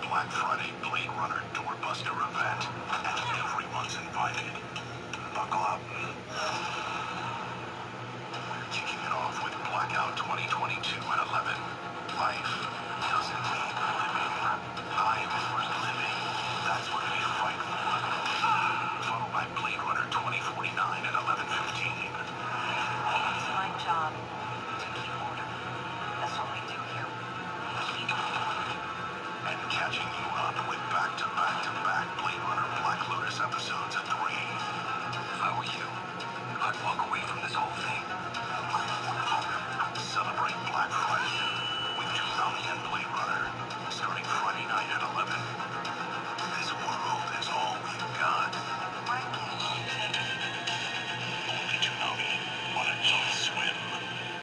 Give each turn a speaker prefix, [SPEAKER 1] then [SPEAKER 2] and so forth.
[SPEAKER 1] Black Friday Blade Runner Doorbuster event, and everyone's invited. Buckle up. We're kicking it off with Blackout 2022 back to back to back.